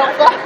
Oh, God.